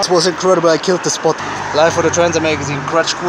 This was incredible, I killed the spot. Live for the Transit magazine, Crutch Cool.